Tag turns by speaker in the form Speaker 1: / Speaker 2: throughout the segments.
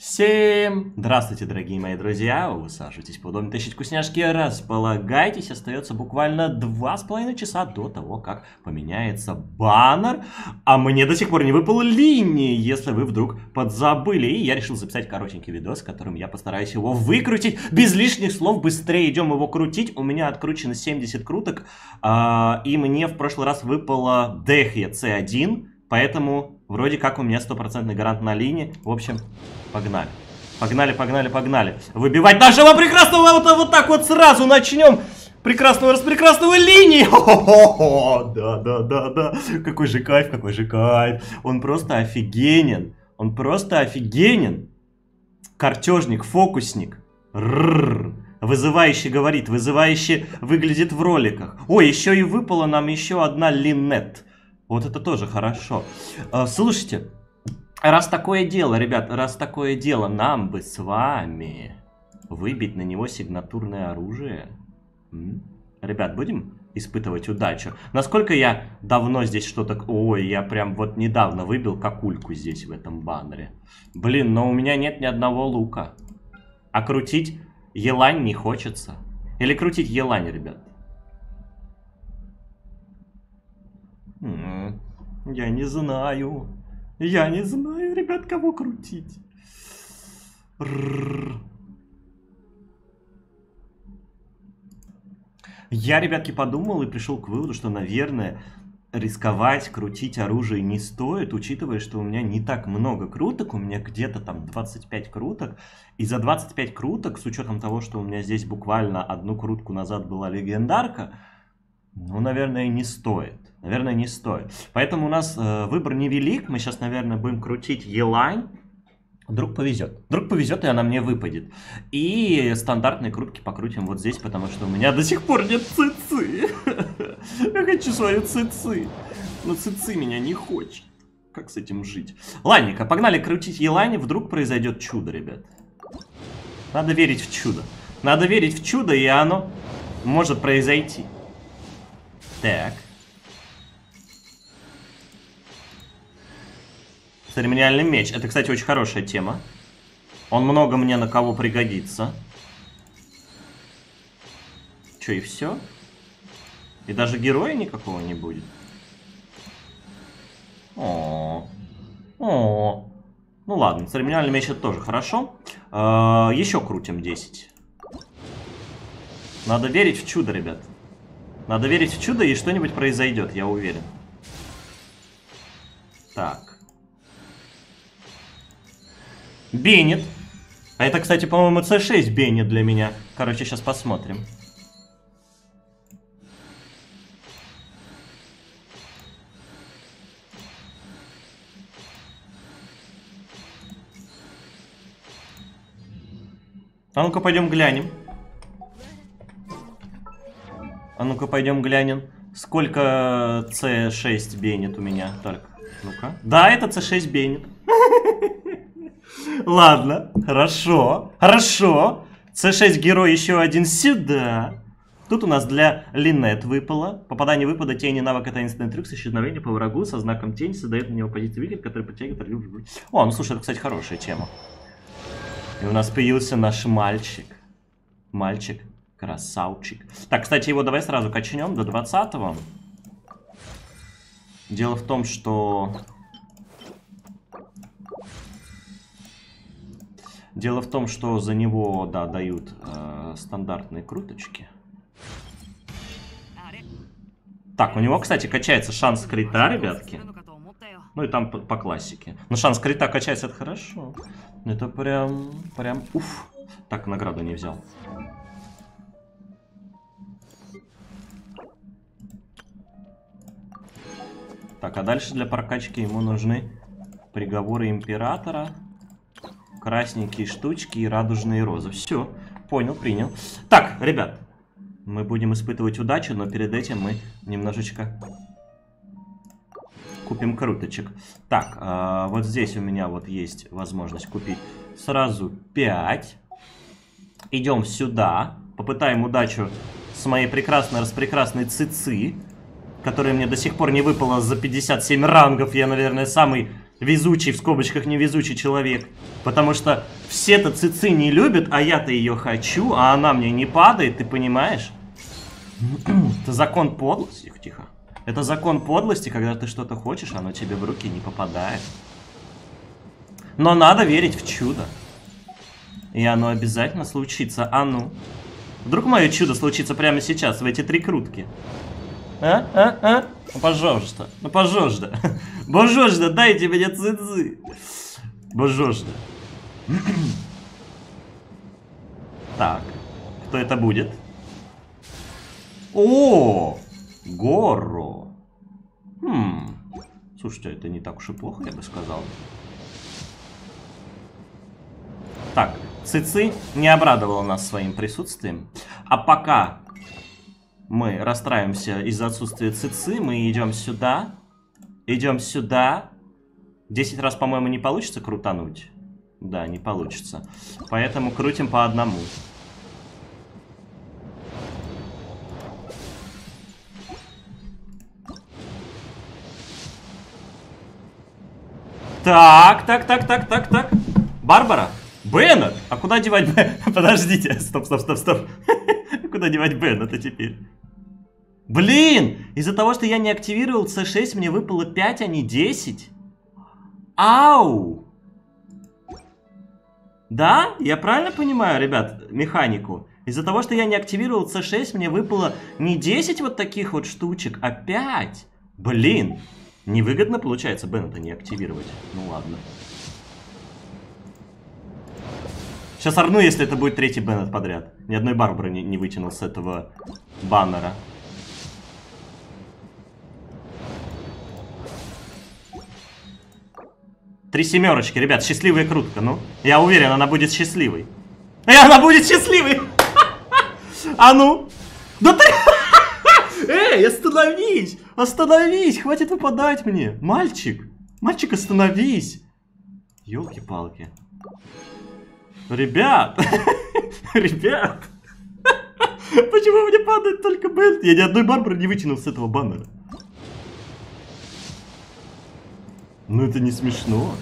Speaker 1: Всем здравствуйте, дорогие мои друзья! Усаживайтесь поудобнее, тащить вкусняшки, располагайтесь. Остается буквально два с половиной часа до того, как поменяется баннер. А мне до сих пор не выпала линии, если вы вдруг подзабыли. И я решил записать коротенький видос, которым я постараюсь его выкрутить. Без лишних слов, быстрее идем его крутить. У меня откручено 70 круток, а, и мне в прошлый раз выпала Дехия C1, поэтому вроде как у меня стопроцентный гарант на линии. В общем, Погнали. Погнали, погнали, погнали. Выбивать нашего прекрасного вот, вот так вот сразу начнем. Прекрасного распрекрасного линии. Да, да, да, да. Какой же кайф, какой же кайф. Он просто офигенен. Он просто офигенен. Картежник, фокусник. Рррр. Вызывающе говорит, вызывающе выглядит в роликах. Ой, еще и выпала нам еще одна линет. Вот это тоже хорошо. А, слушайте, Раз такое дело, ребят, раз такое дело, нам бы с вами выбить на него сигнатурное оружие. М? Ребят, будем испытывать удачу. Насколько я давно здесь что-то... Ой, я прям вот недавно выбил какульку здесь, в этом баннере. Блин, но у меня нет ни одного лука. А крутить елань не хочется. Или крутить елань, ребят? -м, я не знаю. Я не знаю, ребят, кого крутить. Я, ребятки, подумал и пришел к выводу, что, наверное, рисковать, крутить оружие не стоит, учитывая, что у меня не так много круток, у меня где-то там 25 круток, и за 25 круток, с учетом того, что у меня здесь буквально одну крутку назад была легендарка, ну, наверное, не стоит. Наверное, не стоит. Поэтому у нас э, выбор невелик. Мы сейчас, наверное, будем крутить Елань. Вдруг повезет. Вдруг повезет, и она мне выпадет. И стандартные крутки покрутим вот здесь, потому что у меня до сих пор нет цицы. Я хочу свою цицы. Но цицы меня не хочет. Как с этим жить? Ладненько, погнали крутить Елань. Вдруг произойдет чудо, ребят. Надо верить в чудо. Надо верить в чудо, и оно может произойти. Так. Церемониальный меч. Это, кстати, очень хорошая тема. Он много мне на кого пригодится. Че, и все? И даже героя никакого не будет? О, о. Ну ладно, церемониальный меч это тоже хорошо. Э еще крутим 10. Надо верить в чудо, ребят. Надо верить в чудо, и что-нибудь произойдет, я уверен. Так. Беннет. А это, кстати, по-моему, C6 Беннет для меня. Короче, сейчас посмотрим. А ну-ка, пойдем глянем. А ну-ка, пойдем глянем. Сколько C6 бенет у меня? Так, ну-ка. Да, это C6 бенет. Ладно, хорошо, хорошо. C6 герой еще один сюда. Тут у нас для Линет выпало. Попадание выпада тени навыка таинственный трюк с исчезновением по врагу со знаком тень создает на него позицию вихрь, который подтягивает... О, ну слушай, это, кстати, хорошая тема. И у нас появился наш мальчик. Мальчик. Красавчик. Так, кстати, его давай сразу качнем до 20 -го. Дело в том, что... Дело в том, что за него, да, дают э, стандартные круточки. Так, у него, кстати, качается шанс крита, ребятки. Ну и там по, по классике. Но шанс крита качается, это хорошо. Это прям, прям, уф. Так, награду не взял. Так, а дальше для прокачки ему нужны приговоры императора, красненькие штучки и радужные розы. Все, понял, принял. Так, ребят, мы будем испытывать удачу, но перед этим мы немножечко купим круточек. Так, э, вот здесь у меня вот есть возможность купить сразу 5. Идем сюда, попытаем удачу с моей прекрасной распрекрасной цицы которая мне до сих пор не выпала за 57 рангов. Я, наверное, самый везучий, в скобочках невезучий человек. Потому что все-то цицы не любят, а я-то ее хочу, а она мне не падает, ты понимаешь? Это закон подлости. Тихо, тихо. Это закон подлости, когда ты что-то хочешь, оно тебе в руки не попадает. Но надо верить в чудо. И оно обязательно случится. А ну. Вдруг мое чудо случится прямо сейчас, в эти три крутки. А? А? А? Ну, пожалуйста. Ну, пожалуйста. Божожда, дайте мне цицы. Божожда. Так. Кто это будет? О! Горро. Хм. Слушайте, это не так уж и плохо, я бы сказал. Так, Цици не обрадовала нас своим присутствием. А пока мы расстраиваемся из-за отсутствия Цици, мы идем сюда. Идем сюда. Десять раз, по-моему, не получится крутануть. Да, не получится. Поэтому крутим по одному. Так, так, так, так, так, так. Барбара? Беннет? А куда девать Беннет? Подождите, стоп, стоп, стоп, стоп. Куда девать Беннета теперь? Блин! Из-за того, что я не активировал C6, мне выпало 5, а не 10. Ау! Да? Я правильно понимаю, ребят, механику? Из-за того, что я не активировал C6, мне выпало не 10 вот таких вот штучек, а 5. Блин! Невыгодно получается Беннета не активировать. Ну ладно. Сейчас орну, если это будет третий Беннет подряд. Ни одной Барбары не, не вытянул с этого баннера. Три семерочки, ребят, счастливая крутка, ну. Я уверен, она будет счастливой. И она будет счастливой! А ну! Да ты... Эй, остановись! Остановись! Хватит выпадать мне! Мальчик! Мальчик, остановись! Елки-палки. Ребят! Ребят! Почему мне падает только Бент? Я ни одной барбары не вытянул с этого баннера. Ну это не смешно.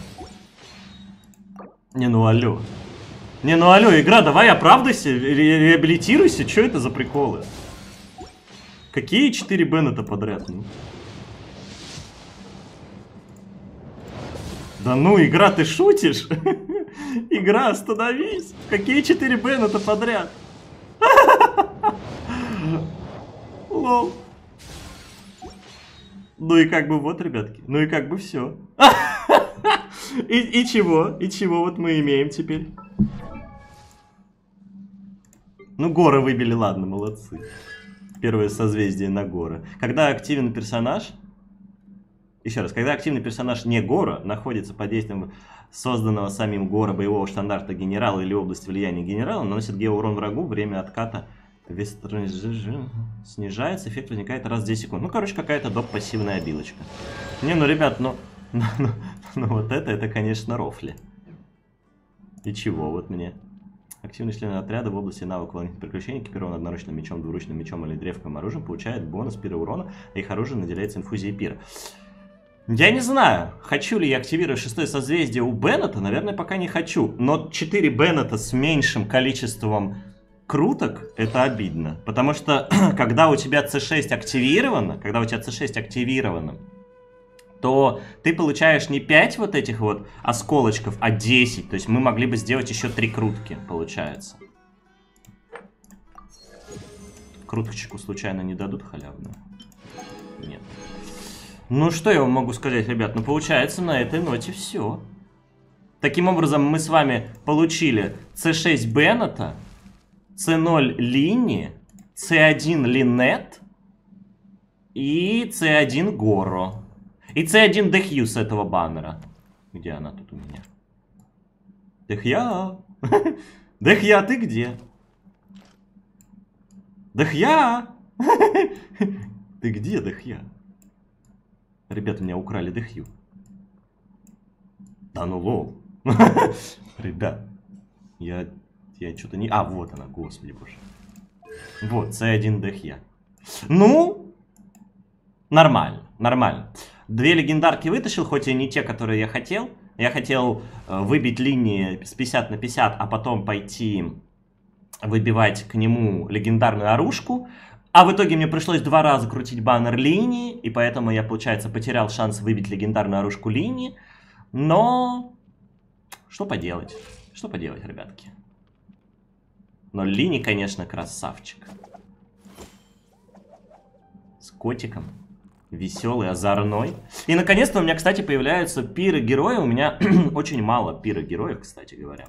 Speaker 1: Не, ну алло. Не, ну алло, игра, давай оправдайся, ре реабилитируйся. Что это за приколы? Какие 4 Беннета подряд? Ну? Да ну, игра, ты шутишь? Игра, остановись! Какие 4 Беннета подряд? Лол. Ну и как бы вот, ребятки, ну и как бы все. И, чего? И чего вот мы имеем теперь? Ну, горы выбили, ладно, молодцы. Первое созвездие на горы. Когда активен персонаж... Еще раз, когда активный персонаж не Гора находится под действием созданного самим Гора боевого стандарта генерала или области влияния генерала, наносит геоурон врагу, время отката вес снижается, эффект возникает раз в 10 секунд. Ну, короче, какая-то доп. пассивная обилочка. Не, ну, ребят, ну, ну, ну, ну вот это, это, конечно, рофли. И чего вот мне? Активный член отряда в области навыка волнительных приключений, экипирован одноручным мечом, двуручным мечом или древком оружием, получает бонус пира урона, а их оружие наделяется инфузией пира. Я не знаю, хочу ли я активировать шестое созвездие у Беннета, наверное, пока не хочу. Но 4 Беннета с меньшим количеством круток, это обидно. Потому что, когда у тебя C6 активировано, когда у тебя C6 активировано, то ты получаешь не 5 вот этих вот осколочков, а 10. То есть мы могли бы сделать еще 3 крутки, получается. Круточку случайно не дадут халявную? Нет. Ну, что я вам могу сказать, ребят? Ну, получается, на этой ноте все. Таким образом, мы с вами получили C6 Беннета, C0 Лини, C1 Линет и C1 Горо. И C1 Дехью с этого баннера. Где она тут у меня? Дехья! Дехья, ты где? Дехья! Ты где, Дехья? Ребята, меня украли Дехью. Да ну лол. Ребят, я, я что-то не... А, вот она, господи боже. Вот, C1 Дехья. Ну, нормально, нормально. Две легендарки вытащил, хоть и не те, которые я хотел. Я хотел э, выбить линии с 50 на 50, а потом пойти выбивать к нему легендарную оружку. А в итоге мне пришлось два раза крутить баннер линии, и поэтому я, получается, потерял шанс выбить легендарную оружку линии. Но что поделать? Что поделать, ребятки? Но Лини, конечно, красавчик. С котиком. Веселый, озорной. И, наконец-то, у меня, кстати, появляются пиры героя. У меня очень мало пиры героев, кстати говоря.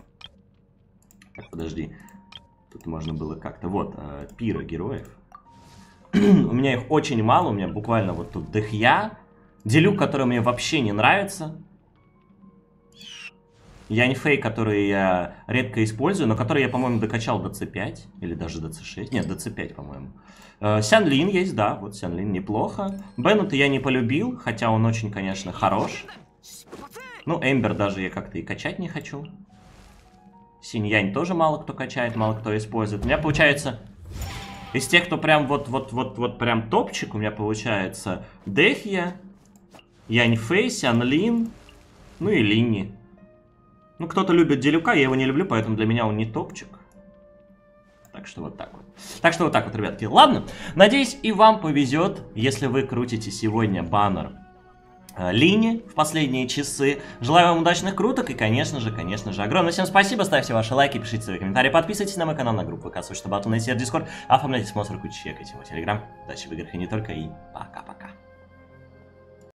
Speaker 1: Так, подожди. Тут можно было как-то... Вот, э, пиры героев. у меня их очень мало. У меня буквально вот тут Дехья. Делюк, который мне вообще не нравится. Яньфей, который я редко использую, но который я, по-моему, докачал до C5. Или даже до C6. Нет, до C5, по-моему. Э, Сян Лин есть, да, вот Сян Лин неплохо. Беннета я не полюбил, хотя он очень, конечно, хорош. Ну, Эмбер даже я как-то и качать не хочу. Синьянь тоже мало кто качает, мало кто использует. У меня получается... Из тех, кто прям вот-вот-вот-вот прям топчик, у меня получается Дехья, Яньфэй, Сян Лин, ну и Линни. Ну, кто-то любит Делюка, я его не люблю, поэтому для меня он не топчик. Так что вот так вот. Так что вот так вот, ребятки. Ладно, надеюсь и вам повезет, если вы крутите сегодня баннер э, Лини в последние часы. Желаю вам удачных круток и, конечно же, конечно же, огромное всем спасибо. Ставьте ваши лайки, пишите свои комментарии, подписывайтесь на мой канал, на группу ВК, Сочи, Бату, на Дискорд, оформляйте спонсорку, чекайте мой телеграм. Удачи в играх и не только, и пока-пока.